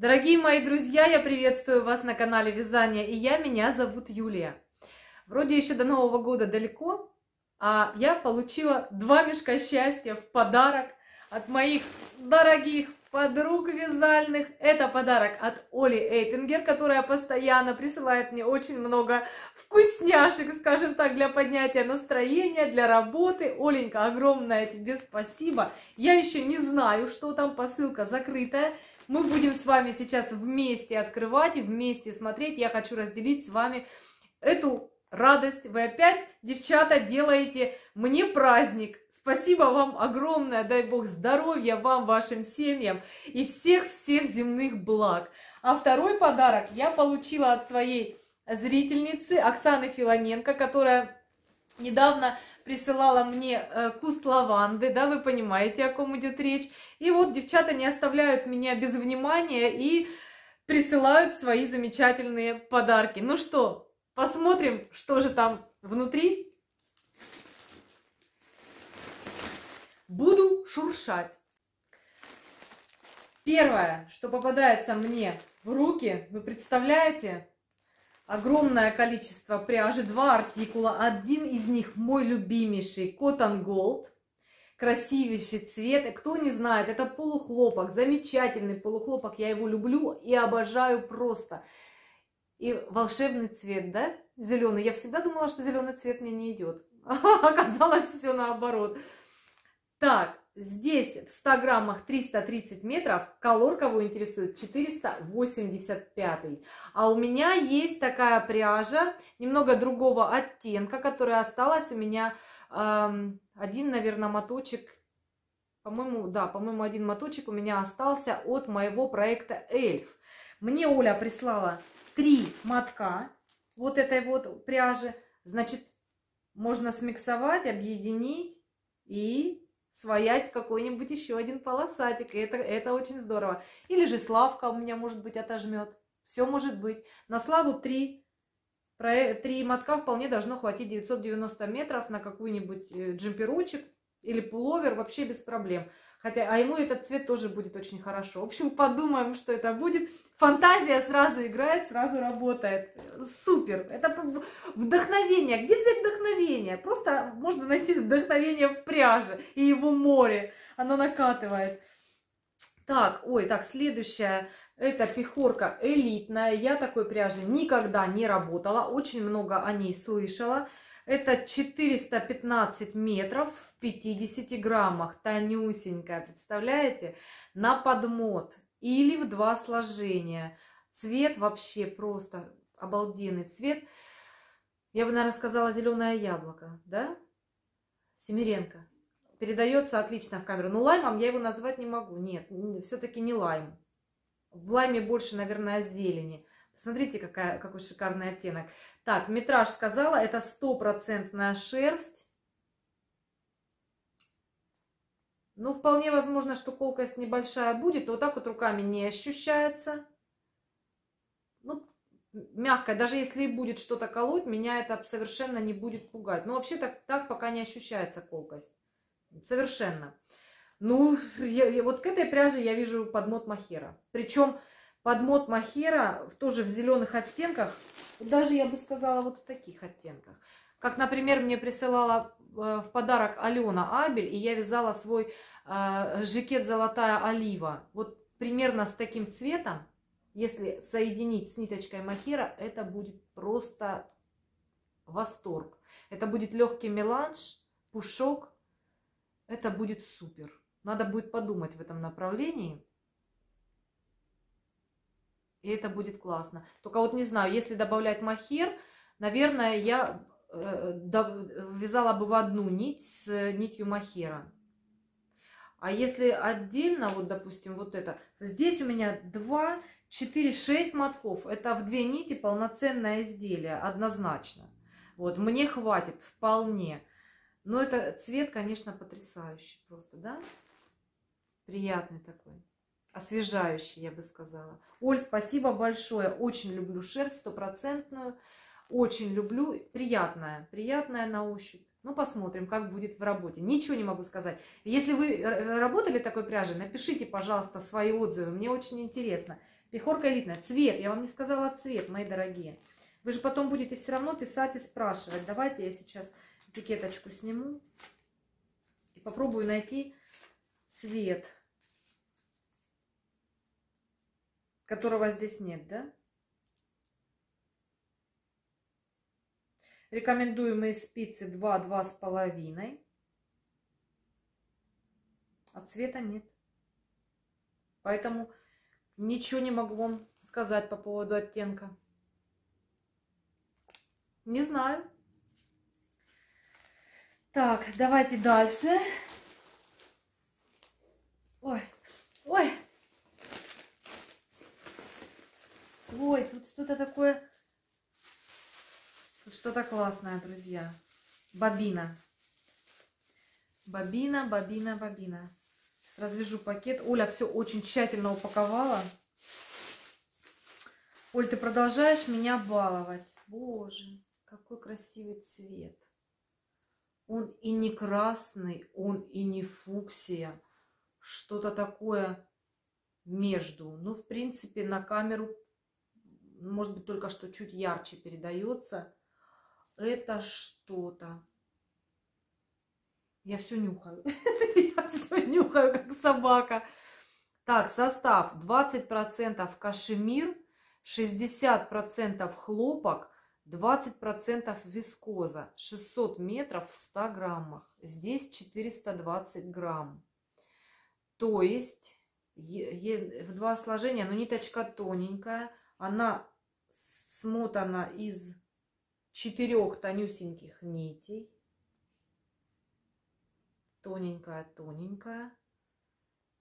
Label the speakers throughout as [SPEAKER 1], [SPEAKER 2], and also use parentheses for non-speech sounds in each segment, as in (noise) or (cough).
[SPEAKER 1] Дорогие мои друзья, я приветствую вас на канале Вязания, и я, меня зовут Юлия. Вроде еще до Нового года далеко, а я получила два мешка счастья в подарок от моих дорогих подруг вязальных. Это подарок от Оли Эйпингер, которая постоянно присылает мне очень много вкусняшек, скажем так, для поднятия настроения, для работы. Оленька, огромное тебе спасибо. Я еще не знаю, что там, посылка закрытая. Мы будем с вами сейчас вместе открывать и вместе смотреть. Я хочу разделить с вами эту радость. Вы опять, девчата, делаете мне праздник. Спасибо вам огромное. Дай Бог здоровья вам, вашим семьям и всех-всех земных благ. А второй подарок я получила от своей зрительницы Оксаны Филоненко, которая недавно присылала мне э, куст лаванды, да, вы понимаете, о ком идет речь. И вот девчата не оставляют меня без внимания и присылают свои замечательные подарки. Ну что, Посмотрим, что же там внутри. Буду шуршать. Первое, что попадается мне в руки, вы представляете? Огромное количество пряжи, два артикула. Один из них мой любимейший Cotton Gold. Красивейший цвет. Кто не знает, это полухлопок, замечательный полухлопок. Я его люблю и обожаю просто. И волшебный цвет, да, зеленый. Я всегда думала, что зеленый цвет мне не идет. (laughs) Оказалось все наоборот. Так, здесь в 100 граммах 330 метров. Колор кого интересует? 485. А у меня есть такая пряжа, немного другого оттенка, которая осталась у меня эм, один, наверное, моточек. По-моему, да, по-моему, один моточек у меня остался от моего проекта Эльф. Мне Оля прислала три мотка вот этой вот пряжи, значит, можно смиксовать, объединить и своять какой-нибудь еще один полосатик. И это, это очень здорово. Или же Славка у меня, может быть, отожмет. Все может быть. На Славу три, три мотка вполне должно хватить 990 метров на какой-нибудь э, джемперочек или пуловер вообще без проблем. Хотя, а ему этот цвет тоже будет очень хорошо. В общем, подумаем, что это будет. Фантазия сразу играет, сразу работает. Супер. Это вдохновение. Где взять вдохновение? Просто можно найти вдохновение в пряже и его море. Оно накатывает. Так, ой, так, следующая. Это пехорка элитная. Я такой пряжи никогда не работала. Очень много о ней слышала. Это 415 метров в 50 граммах. Тонюсенькая, представляете? На подмот или в два сложения. Цвет вообще просто обалденный цвет. Я бы, наверное, сказала зеленое яблоко, да? Семиренко. Передается отлично в камеру. Но лаймом я его назвать не могу. Нет, все-таки не лайм. В лайме больше, наверное, зелени. Смотрите, какая, какой шикарный оттенок. Так, метраж сказала, это стопроцентная шерсть. Ну, вполне возможно, что колкость небольшая будет. Вот так вот руками не ощущается. Ну, мягкая. Даже если и будет что-то колоть, меня это совершенно не будет пугать. Но вообще так, так пока не ощущается колкость. Совершенно. Ну, я, я, вот к этой пряже я вижу подмот махера. Причем подмот махера тоже в зеленых оттенках. Даже, я бы сказала, вот в таких оттенках. Как, например, мне присылала э, в подарок Алена Абель, и я вязала свой э, жакет «Золотая олива». Вот примерно с таким цветом, если соединить с ниточкой махера, это будет просто восторг. Это будет легкий меланж, пушок. Это будет супер. Надо будет подумать в этом направлении. И это будет классно. Только вот не знаю, если добавлять махер, наверное, я э, вязала бы в одну нить с нитью махера. А если отдельно, вот допустим, вот это, здесь у меня 2, 4, 6 мотков. Это в две нити полноценное изделие, однозначно. Вот, мне хватит вполне. Но это цвет, конечно, потрясающий просто, да? Приятный такой освежающий, я бы сказала. Оль, спасибо большое. Очень люблю шерсть стопроцентную. Очень люблю. Приятная. Приятная на ощупь. Ну, посмотрим, как будет в работе. Ничего не могу сказать. Если вы работали такой пряжей, напишите, пожалуйста, свои отзывы. Мне очень интересно. Пехорка элитная. Цвет. Я вам не сказала цвет, мои дорогие. Вы же потом будете все равно писать и спрашивать. Давайте я сейчас этикеточку сниму. И попробую найти цвет. Которого здесь нет, да? Рекомендуемые спицы 2-2,5. А цвета нет. Поэтому ничего не могу вам сказать по поводу оттенка. Не знаю. Так, давайте дальше. Ой, ой. Ой, тут что-то такое... Тут что-то классное, друзья. Бобина. Бобина, бобина, бобина. Развяжу пакет. Оля все очень тщательно упаковала. Оль, ты продолжаешь меня баловать. Боже, какой красивый цвет. Он и не красный, он и не фуксия. Что-то такое между. Ну, в принципе, на камеру, может быть, только что чуть ярче передается. Это что-то. Я все нюхаю. (laughs) Я все нюхаю, как собака. Так, состав 20% кашемир, 60% хлопок, 20% вискоза, 600 метров в 100 граммах. Здесь 420 грамм. То есть в два сложения, но ниточка тоненькая. Она смотана из четырех тонюсеньких нитей тоненькая, тоненькая.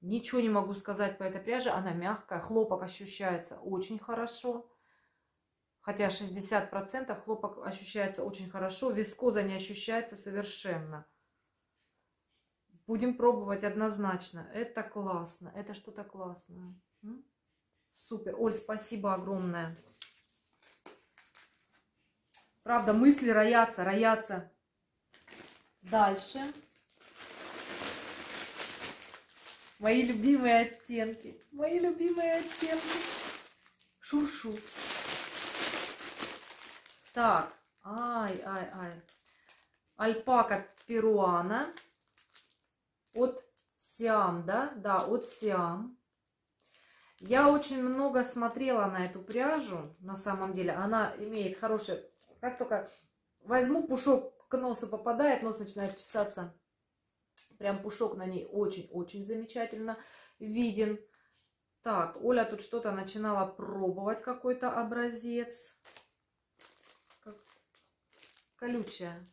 [SPEAKER 1] Ничего не могу сказать по этой пряже, она мягкая, хлопок ощущается очень хорошо. Хотя 60% хлопок ощущается очень хорошо, вискоза не ощущается совершенно. Будем пробовать однозначно. Это классно, это что-то классное. Супер. Оль, спасибо огромное. Правда, мысли роятся, роятся. Дальше. Мои любимые оттенки. Мои любимые оттенки. Шуршу. Так. Ай, ай, ай. Альпака перуана. От Сиам, да? Да, от Сиам. Я очень много смотрела на эту пряжу, на самом деле. Она имеет хороший... Как только возьму пушок к носу попадает, нос начинает чесаться. Прям пушок на ней очень-очень замечательно виден. Так, Оля тут что-то начинала пробовать, какой-то образец. Как... Колючая.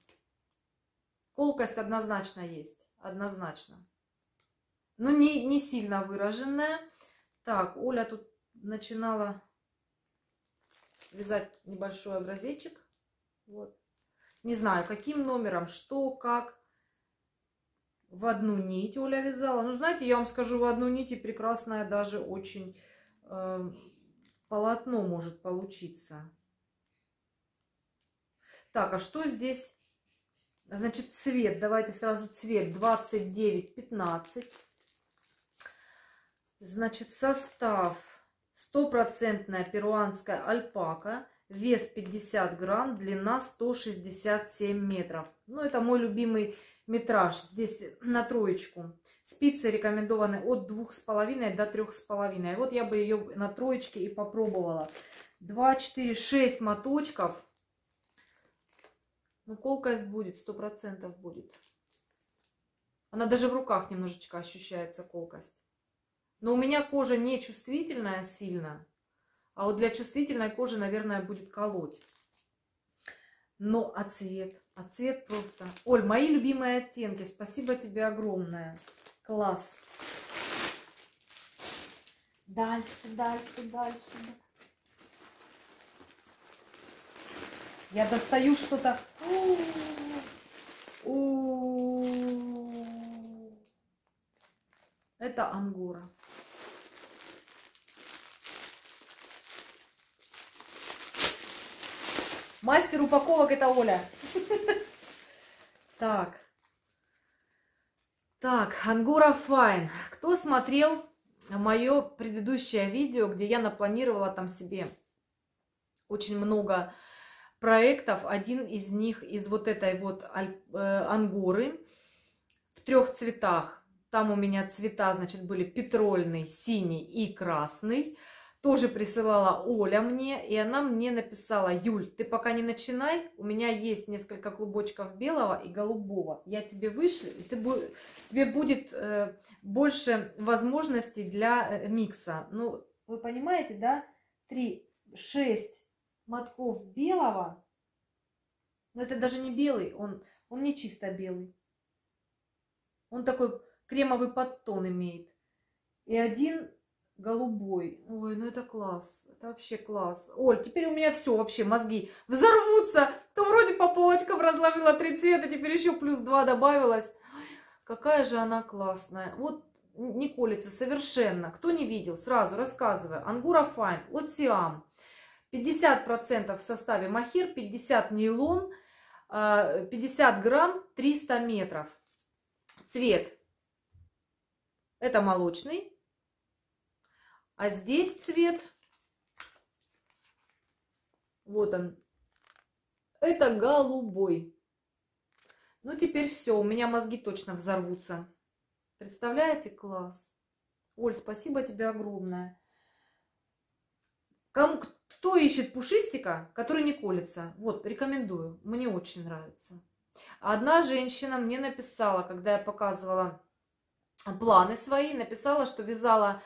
[SPEAKER 1] Колкость однозначно есть, однозначно. Но не, не сильно выраженная. Так, Оля тут начинала вязать небольшой образечек. Вот. Не знаю, каким номером, что, как в одну нить Оля вязала. Ну, знаете, я вам скажу, в одну нить и прекрасное даже очень э, полотно может получиться. Так, а что здесь? Значит, цвет. Давайте сразу цвет. 29-15. Значит, состав. Стопроцентная перуанская альпака. Вес 50 грамм, длина 167 метров. Ну, это мой любимый метраж. Здесь на троечку. Спицы рекомендованы от двух с половиной до трех с половиной. Вот я бы ее на троечке и попробовала. 2, 4, 6 моточков. Ну, колкость будет, сто процентов будет. Она даже в руках немножечко ощущается колкость. Но у меня кожа не чувствительная сильно. А вот для чувствительной кожи, наверное, будет колоть. Но а цвет? А цвет просто... Оль, мои любимые оттенки. Спасибо тебе огромное. Класс. Дальше, дальше, дальше. Я достаю что-то... Это ангора. Мастер упаковок это Оля. (laughs) Так. Так, Ангора Файн. Кто смотрел мое предыдущее видео, где я напланировала там себе очень много проектов. Один из них из вот этой вот э, ангоры в трех цветах. Там у меня цвета, значит, были петрольный, синий и красный. Тоже присылала Оля мне, и она мне написала, Юль, ты пока не начинай, у меня есть несколько клубочков белого и голубого. Я тебе вышлю, и ты, тебе будет э, больше возможностей для э, микса. Ну, вы понимаете, да? 3, 6 мотков белого. Но это даже не белый, он, он не чисто белый. Он такой кремовый подтон имеет. И один голубой. Ой, ну это класс. Это вообще класс. Оль, теперь у меня все вообще, мозги взорвутся. То вроде по полочкам разложила три цвета, теперь еще плюс два добавилось. Какая же она классная. Вот не колется совершенно. Кто не видел, сразу рассказываю. Ангура Файн от Сиам. 50% в составе махир, 50 нейлон, 50 а, грамм, 300 метров. Цвет. Это молочный. А здесь цвет. Вот он. Это голубой. Ну, теперь все, у меня мозги точно взорвутся. Представляете, класс. Оль, спасибо тебе огромное. Кому, кто ищет пушистика, который не колется? Вот, рекомендую. Мне очень нравится. Одна женщина мне написала, когда я показывала планы свои, написала, что вязала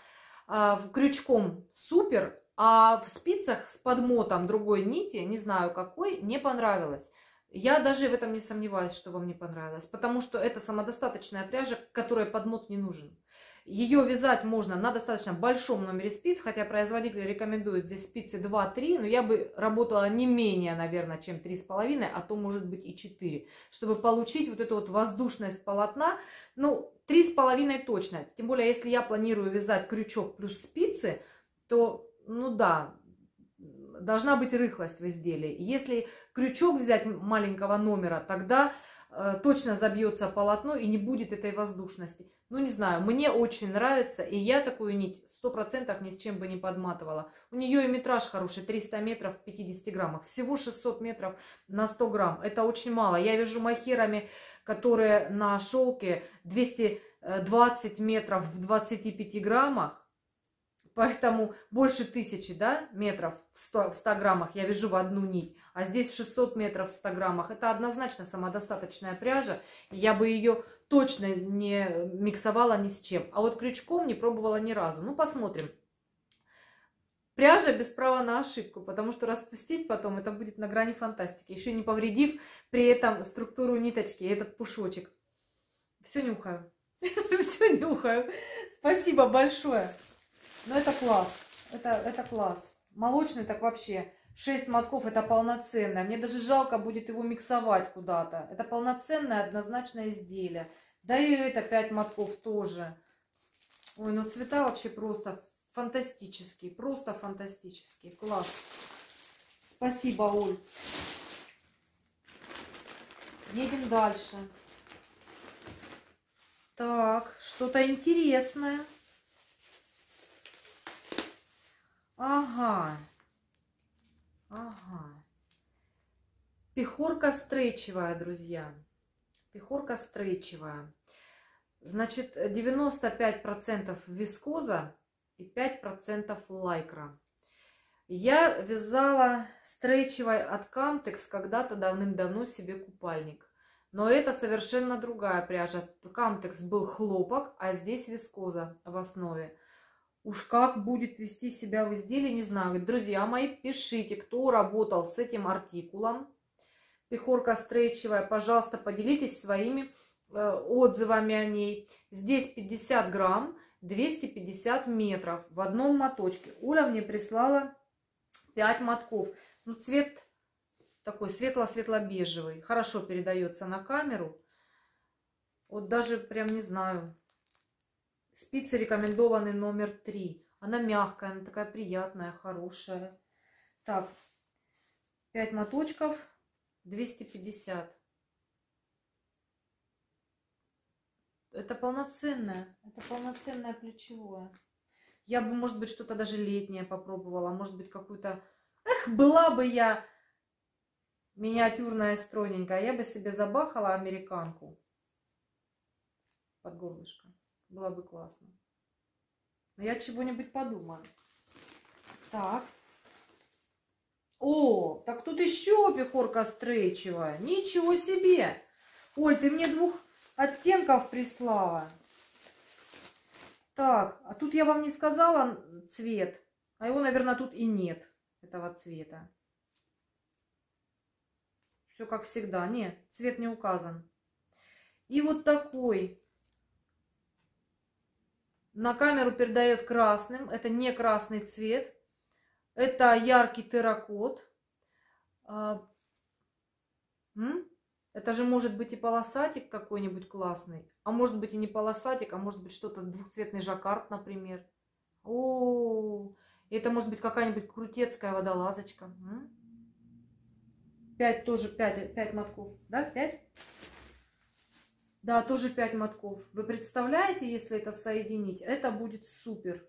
[SPEAKER 1] э, крючком супер, а в спицах с подмотом другой нити, не знаю какой, не понравилось. Я даже в этом не сомневаюсь, что вам не понравилось, потому что это самодостаточная пряжа, которой подмот не нужен. Ее вязать можно на достаточно большом номере спиц, хотя производитель рекомендует здесь спицы 2-3, но я бы работала не менее, наверное, чем 3,5, а то может быть и 4, чтобы получить вот эту вот воздушность полотна. Ну, 3,5 точно. Тем более, если я планирую вязать крючок плюс спицы, то, ну да, должна быть рыхлость в изделии. Если крючок взять маленького номера, тогда точно забьется полотно и не будет этой воздушности. Ну, не знаю, мне очень нравится, и я такую нить сто процентов ни с чем бы не подматывала. У нее и метраж хороший, 300 метров в 50 граммах. Всего 600 метров на 100 грамм. Это очень мало. Я вяжу махерами, которые на шелке 220 метров в 25 граммах. Поэтому больше тысячи да, метров в 100, в 100 граммах я вяжу в одну нить. А здесь 600 метров в 100 граммах. Это однозначно самодостаточная пряжа. Я бы ее точно не миксовала ни с чем. А вот крючком не пробовала ни разу. Ну, посмотрим. Пряжа без права на ошибку, потому что распустить потом это будет на грани фантастики, еще не повредив при этом структуру ниточки, этот пушочек. Все нюхаю. (laughs) Все нюхаю. Спасибо большое. Ну, это класс. Это, это класс. Молочный так вообще. 6 мотков это полноценное. Мне даже жалко будет его миксовать куда-то. Это полноценное однозначное изделие. Да и это 5 мотков тоже. Ой, ну цвета вообще просто фантастические. Просто фантастические. Класс. Спасибо, Оль. Едем дальше. Так, что-то интересное. Ага. Ага. Пехорка стрейчевая, друзья. Пехорка стрейчевая. Значит, 95% вискоза и 5% лайкра. Я вязала стрейчевой от Камтекс когда-то давным-давно себе купальник. Но это совершенно другая пряжа. Камтекс был хлопок, а здесь вискоза в основе. Уж как будет вести себя в изделии, не знаю. Друзья мои, пишите, кто работал с этим артикулом. Пехорка стрейчевая, пожалуйста, поделитесь своими э, отзывами о ней. Здесь 50 грамм, 250 метров в одном моточке. Уля мне прислала 5 мотков. Ну, цвет такой светло-светло-бежевый. Хорошо передается на камеру. Вот даже прям не знаю. Спицы рекомендованы номер три. Она мягкая, она такая приятная, хорошая. Так, 5 моточков, 250. Это полноценное, это полноценное плечевое. Я бы, может быть, что-то даже летнее попробовала. Может быть, какую-то... Эх, была бы я миниатюрная, стройненькая. Я бы себе забахала американку под горлышко. Было бы классно. Но я чего-нибудь подумаю. Так. О, так тут еще пехорка стрейчевая. Ничего себе. Оль, ты мне двух оттенков прислала. Так, а тут я вам не сказала цвет. А его, наверное, тут и нет, этого цвета. Все как всегда. Нет, цвет не указан. И вот такой. На камеру передает красным. Это не красный цвет. Это яркий терракот. А, это же может быть и полосатик какой-нибудь классный. А может быть и не полосатик, а может быть что-то двухцветный жаккард, например. О, это может быть какая-нибудь крутецкая водолазочка. М? 5 тоже 5, 5 мотков. Да, 5? Да, тоже 5 мотков. Вы представляете, если это соединить? Это будет супер.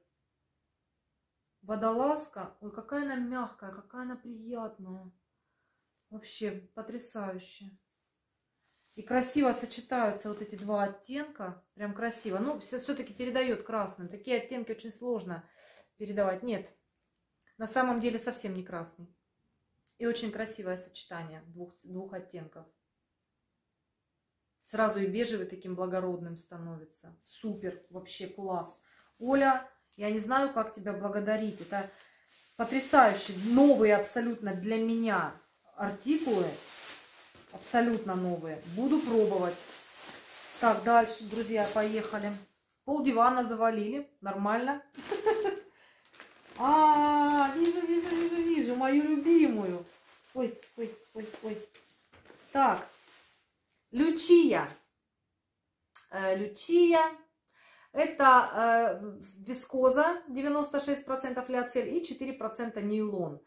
[SPEAKER 1] Водолазка. Ой, какая она мягкая, какая она приятная. Вообще потрясающе. И красиво сочетаются вот эти два оттенка. Прям красиво. Ну, все-таки передает красным. Такие оттенки очень сложно передавать. Нет, на самом деле совсем не красный. И очень красивое сочетание двух, двух оттенков. Сразу и бежевый таким благородным становится. Супер, вообще класс. Оля, я не знаю, как тебя благодарить. Это потрясающие, новые абсолютно для меня артикулы. Абсолютно новые. Буду пробовать. Так, дальше, друзья, поехали. Пол дивана завалили. Нормально. (laughs) А, вижу, вижу, вижу, вижу, мою любимую. Ой, ой, ой, ой. Так, Лючия. Э, Лючия. Это э, вискоза 96% лиоцель и 4% нейлон.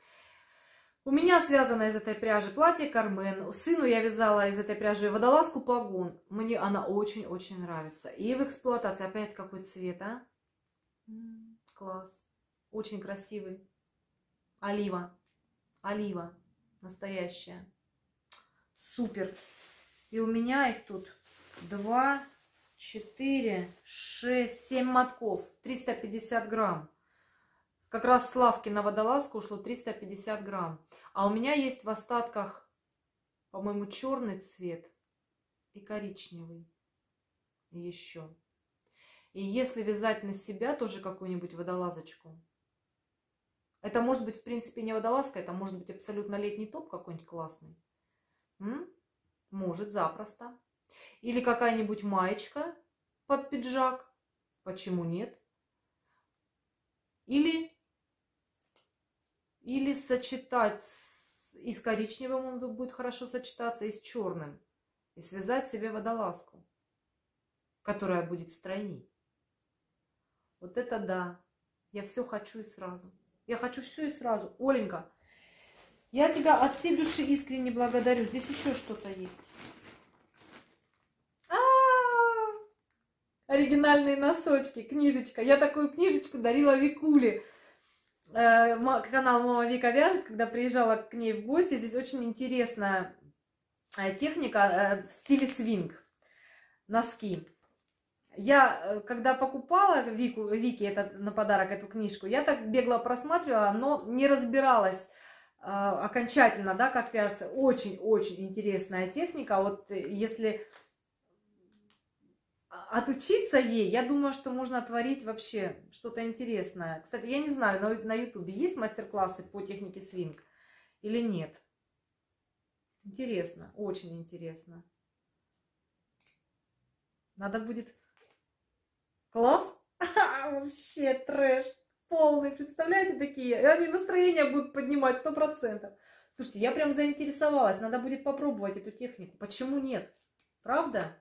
[SPEAKER 1] У меня связано из этой пряжи платье Кармен. Сыну я вязала из этой пряжи водолазку погон. Мне она очень-очень нравится. И в эксплуатации опять какой цвет, а? Класс. Очень красивый. Олива. Олива. Настоящая. Супер. И у меня их тут 2, 4, 6, 7 мотков. 350 грамм. Как раз с лавки на водолазку ушло 350 грамм. А у меня есть в остатках, по-моему, черный цвет и коричневый. Еще. И если вязать на себя тоже какую-нибудь водолазочку, это может быть, в принципе, не водолазка, это может быть абсолютно летний топ какой-нибудь классный. М? Может, запросто. Или какая-нибудь маечка под пиджак. Почему нет? Или, или сочетать с, и с коричневым он будет хорошо сочетаться, и с черным. И связать себе водолазку, которая будет стройней. Вот это да. Я все хочу и сразу. Я хочу все и сразу. Оленька, я тебя от всей души искренне благодарю. Здесь еще что-то есть. А -а -а! Оригинальные носочки, книжечка. Я такую книжечку дарила Викуле. Э, канал Мама Вика вяжет, когда приезжала к ней в гости. Здесь очень интересная э, техника э, в стиле свинг. Носки. Я, когда покупала Вику, Вике это, на подарок эту книжку, я так бегло просматривала, но не разбиралась окончательно, да, как вяжется. Очень-очень интересная техника. Вот э, если отучиться ей, я думаю, что можно творить вообще что-то интересное. Кстати, я не знаю, на, на ютубе есть мастер-классы по технике свинг или нет. Интересно, очень интересно. Надо будет Класс? (laughs) Вообще трэш полный. Представляете, такие? Они настроение будут поднимать сто процентов. Слушайте, я прям заинтересовалась. Надо будет попробовать эту технику. Почему нет? Правда?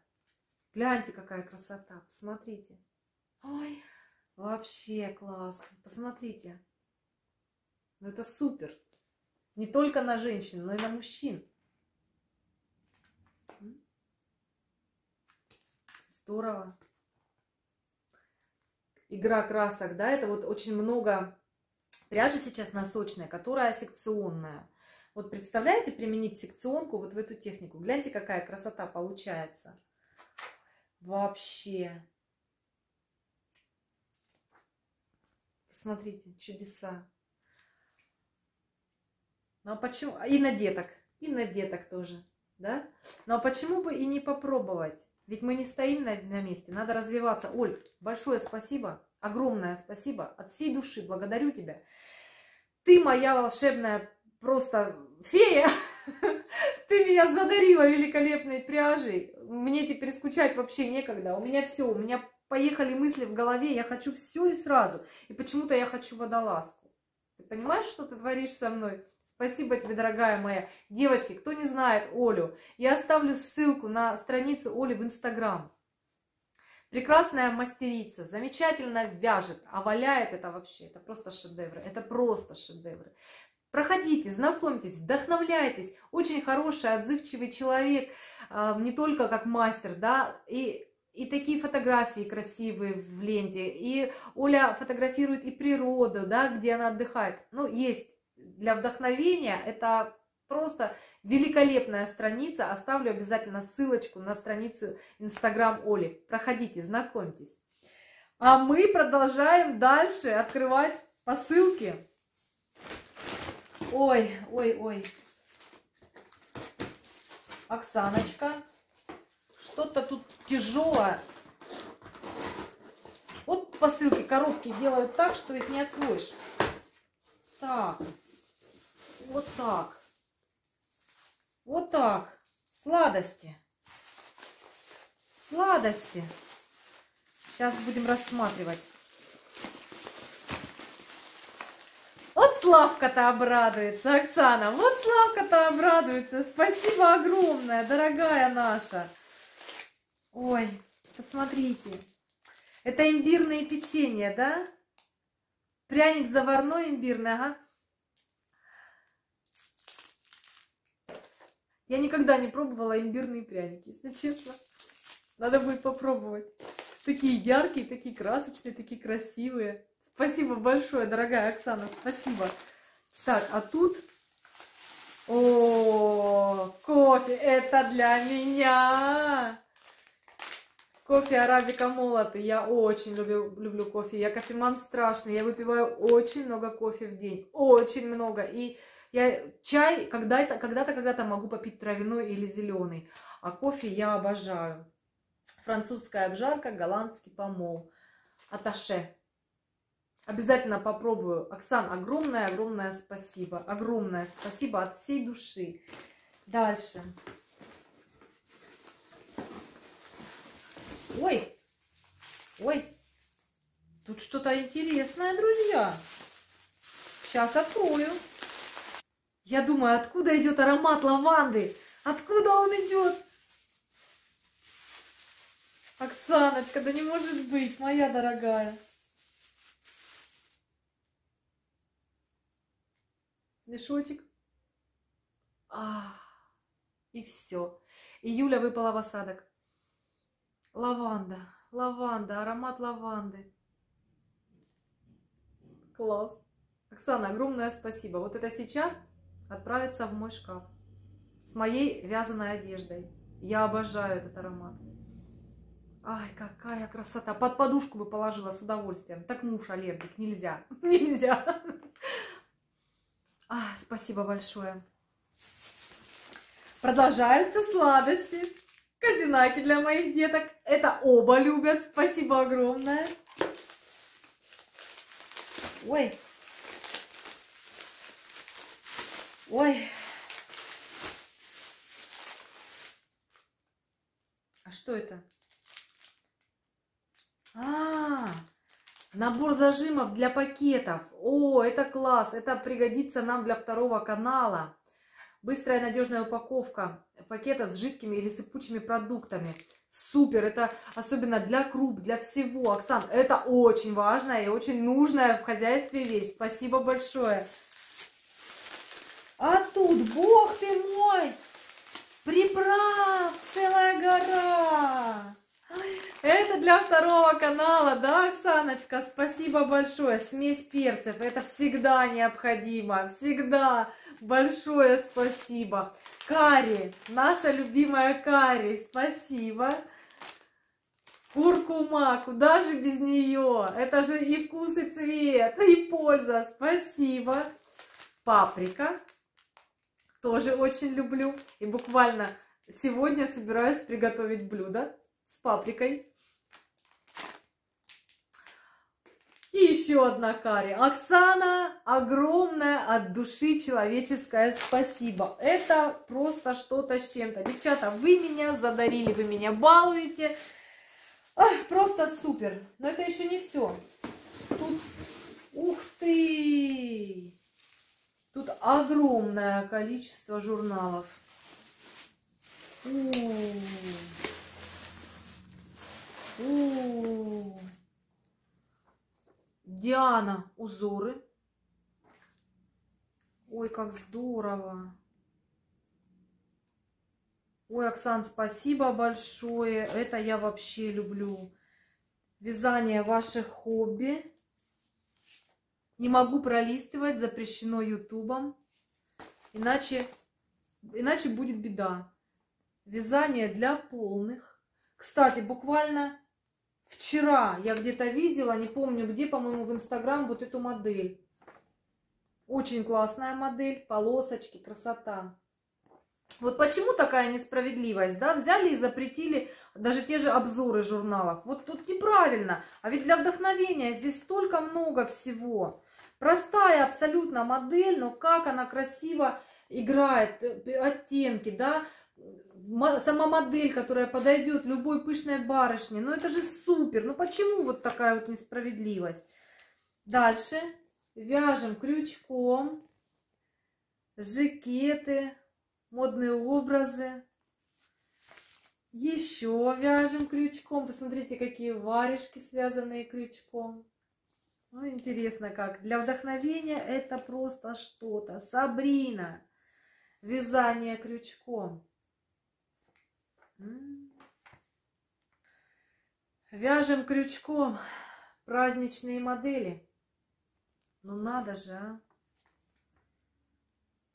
[SPEAKER 1] Гляньте, какая красота. Посмотрите. Ой, вообще класс. Посмотрите. Ну это супер. Не только на женщин, но и на мужчин. Здорово. Игра красок, да, это вот очень много пряжи сейчас носочная, которая секционная. Вот представляете, применить секционку вот в эту технику. Гляньте, какая красота получается. Вообще. Смотрите, чудеса. Ну а почему? И на деток. И на деток тоже. Да? Ну а почему бы и не попробовать? Ведь мы не стоим на, на месте, надо развиваться. Оль, большое спасибо, огромное спасибо, от всей души благодарю тебя. Ты моя волшебная просто фея. (laughs) Ты меня задарила великолепной пряжей. Мне теперь скучать вообще некогда. У меня все, у меня поехали мысли в голове. Я хочу все и сразу. И почему-то я хочу водолазку. Ты понимаешь, что ты творишь со мной? Спасибо тебе, дорогая моя. Девочки, кто не знает Олю, я оставлю ссылку на страницу Оли в Инстаграм. Прекрасная мастерица, замечательно вяжет, а валяет это вообще, это просто шедевры, это просто шедевры. Проходите, знакомьтесь, вдохновляйтесь. Очень хороший, отзывчивый человек, а, не только как мастер, да, и и такие фотографии красивые в ленте, и Оля фотографирует и природу, да, где она отдыхает. Ну, есть для вдохновения. Это просто великолепная страница. Оставлю обязательно ссылочку на страницу Инстаграм Оли. Проходите, знакомьтесь. А мы продолжаем дальше открывать посылки. Ой, ой, ой. Оксаночка. Что-то тут тяжелое. Вот посылки, коробки делают так, что их не откроешь. Так. Вот так. Вот так. Сладости. Сладости. Сейчас будем рассматривать. Вот Славка-то обрадуется, Оксана. Вот Славка-то обрадуется. Спасибо огромное, дорогая наша. Ой, посмотрите. Это имбирные печенья, да? Пряник заварной имбирный, ага. Я никогда не пробовала имбирные пряники, если честно. Надо будет попробовать. Такие яркие, такие красочные, такие красивые. Спасибо большое, дорогая Оксана, спасибо. Так, а тут... О, кофе, это для меня. Кофе арабика молотый. Я очень люблю, люблю кофе. Я кофеман страшный. Я выпиваю очень много кофе в день. Очень много. И я чай когда-то, когда-то, когда-то могу попить травяной или зеленый, а кофе я обожаю. Французская обжарка, голландский помол. Аташе. Обязательно попробую. Оксан, огромное-огромное спасибо. Огромное спасибо от всей души. Дальше. Ой, ой, тут что-то интересное, друзья. Сейчас открою. Я думаю, откуда идет аромат лаванды? Откуда он идет? Оксаночка, да не может быть, моя дорогая. Мешочек. А, и все. И Юля выпала в осадок. Лаванда, лаванда, аромат лаванды. Класс. Оксана, огромное спасибо. Вот это сейчас отправиться в мой шкаф с моей вязаной одеждой. Я обожаю этот аромат. Ай, какая красота. Под подушку бы положила с удовольствием. Так муж аллергик. Нельзя. (laughs) Нельзя. А, спасибо большое. Продолжаются сладости. Казинаки для моих деток. Это оба любят. Спасибо огромное. Ой, Ой. А что это? А, набор зажимов для пакетов. О, это класс. Это пригодится нам для второго канала. Быстрая надежная упаковка пакетов с жидкими или сыпучими продуктами. Супер, это особенно для круп, для всего. Оксан, это очень важная и очень нужная в хозяйстве вещь. Спасибо большое. А тут, бог ты мой, приправ целая гора. Это для второго канала, да, Оксаночка? Спасибо большое. Смесь перцев, это всегда необходимо, всегда. Большое спасибо. Карри, наша любимая карри, спасибо. Куркума, куда же без нее? Это же и вкус, и цвет, и польза. Спасибо. Паприка, тоже очень люблю. И буквально сегодня собираюсь приготовить блюдо с паприкой. И еще одна карри. Оксана, огромное от души человеческое спасибо. Это просто что-то с чем-то. Девчата, вы меня задарили, вы меня балуете. Ах, просто супер. Но это еще не все. Тут, ух ты! Тут огромное количество журналов. У -у -у. Диана узоры. Ой, как здорово. Ой, Оксан, спасибо большое. Это я вообще люблю. Вязание ваших хобби. Не могу пролистывать, запрещено ютубом. Иначе, иначе будет беда. Вязание для полных. Кстати, буквально вчера я где-то видела, не помню где, по-моему, в Инстаграм, вот эту модель. Очень классная модель, полосочки, красота. Вот почему такая несправедливость, да? Взяли и запретили даже те же обзоры журналов. Вот тут неправильно. А ведь для вдохновения здесь столько много всего. Простая абсолютно модель, но как она красиво играет, э, оттенки, да? Сама модель, которая подойдет любой пышной барышне. Ну это же супер. Ну почему вот такая вот несправедливость? Дальше вяжем крючком жакеты модные образы. Еще вяжем крючком. Посмотрите, какие варежки, связанные крючком. Ну, интересно как. Для вдохновения это просто что-то. Сабрина. Вязание крючком. Вяжем крючком праздничные модели. Ну надо же, а.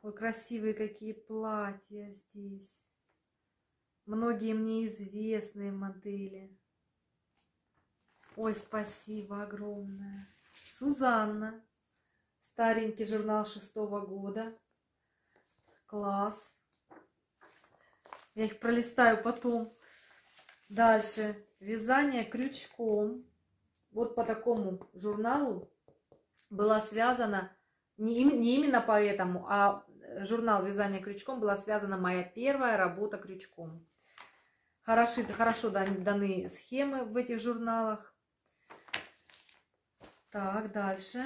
[SPEAKER 1] Ой, красивые какие платья здесь. Многие мне известные модели. Ой, спасибо огромное. Сузанна. Старенький журнал шестого года. Класс. Я их пролистаю потом. Дальше. Вязание крючком. Вот по такому журналу была связана не, не именно поэтому, а журнал вязания крючком была связана моя первая работа крючком. Хороши, хорошо даны схемы в этих журналах. Так, дальше.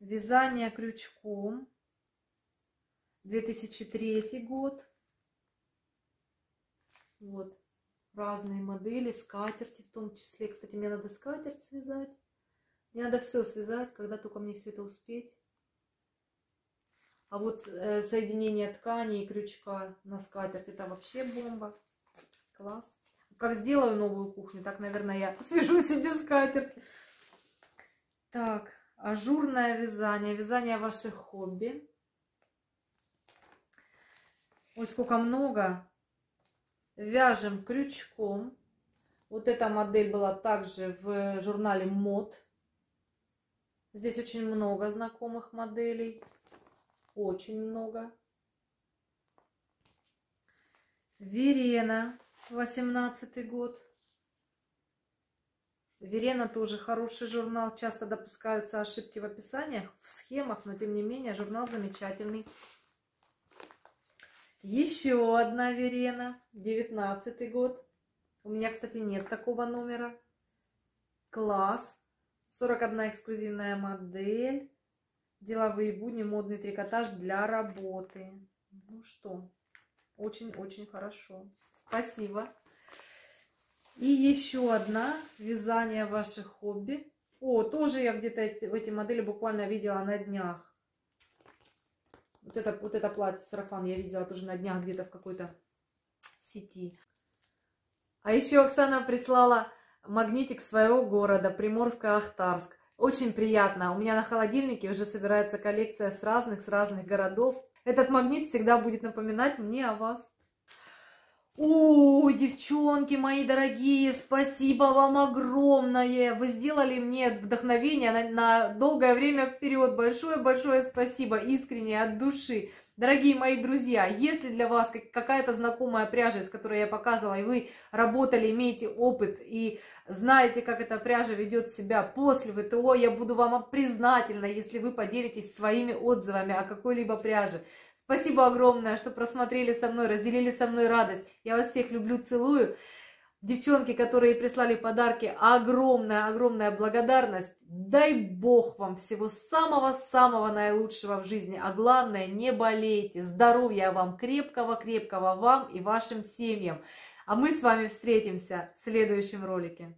[SPEAKER 1] Вязание крючком. 2003 год. Вот. Разные модели, скатерти в том числе. Кстати, мне надо скатерть связать. Мне надо все связать, когда только мне все это успеть. А вот э, соединение ткани и крючка на скатерть это вообще бомба. Класс. Как сделаю новую кухню, так, наверное, я (laughs) свяжу себе скатерть. Так, ажурное вязание. Вязание ваших хобби. Ой, сколько много. Вяжем крючком. Вот эта модель была также в журнале мод. Здесь очень много знакомых моделей. Очень много. Верена, 18 год. Верена тоже хороший журнал. Часто допускаются ошибки в описаниях, в схемах, но тем не менее журнал замечательный. Еще одна Верена, 19 год. У меня, кстати, нет такого номера. Класс. 41 эксклюзивная модель. Деловые будни, модный трикотаж для работы. Ну что, очень-очень хорошо. Спасибо. И еще одна. Вязание ваших хобби. О, тоже я где-то эти, эти модели буквально видела на днях. Вот это, вот это платье, сарафан я видела тоже на днях где-то в какой-то сети. А еще Оксана прислала магнитик своего города, Приморско-Ахтарск. Очень приятно. У меня на холодильнике уже собирается коллекция с разных, с разных городов. Этот магнит всегда будет напоминать мне о вас. О, девчонки мои дорогие, спасибо вам огромное. Вы сделали мне вдохновение на, на долгое время вперед. Большое-большое спасибо, искренне, от души. Дорогие мои друзья, если для вас какая-то знакомая пряжа, с которой я показывала, и вы работали, имеете опыт и знаете, как эта пряжа ведет себя после ВТО, я буду вам признательна, если вы поделитесь своими отзывами о какой-либо пряже. Спасибо огромное, что просмотрели со мной, разделили со мной радость. Я вас всех люблю, целую. Девчонки, которые прислали подарки, огромная-огромная благодарность. Дай Бог вам всего самого-самого наилучшего в жизни. А главное, не болейте. Здоровья вам крепкого-крепкого вам и вашим семьям. А мы с вами встретимся в следующем ролике.